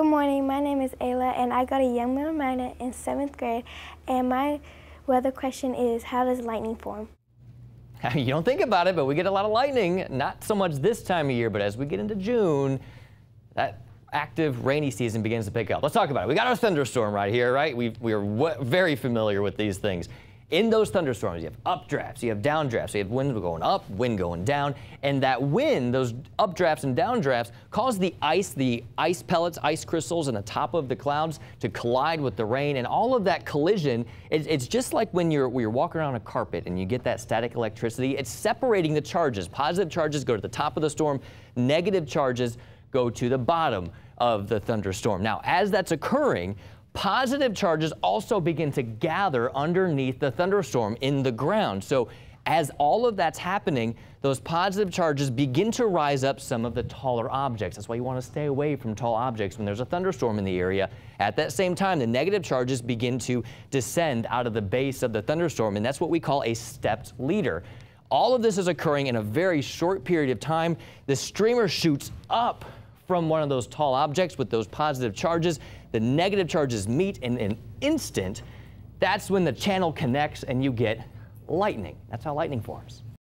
Good morning. My name is Ayla, and I got a Young Middle Minor in seventh grade. And my weather question is, how does lightning form? You don't think about it, but we get a lot of lightning. Not so much this time of year, but as we get into June, that active rainy season begins to pick up. Let's talk about it. We got our thunderstorm right here, right? We, we are very familiar with these things. In those thunderstorms, you have updrafts, you have downdrafts, you have wind going up, wind going down, and that wind, those updrafts and downdrafts, cause the ice, the ice pellets, ice crystals in the top of the clouds to collide with the rain, and all of that collision, it's, it's just like when you're, when you're walking around a carpet and you get that static electricity, it's separating the charges. Positive charges go to the top of the storm, negative charges go to the bottom of the thunderstorm. Now, as that's occurring, positive charges also begin to gather underneath the thunderstorm in the ground. So as all of that's happening, those positive charges begin to rise up some of the taller objects. That's why you want to stay away from tall objects when there's a thunderstorm in the area. At that same time, the negative charges begin to descend out of the base of the thunderstorm, and that's what we call a stepped leader. All of this is occurring in a very short period of time. The streamer shoots up from one of those tall objects with those positive charges. The negative charges meet in an instant. That's when the channel connects and you get lightning. That's how lightning forms.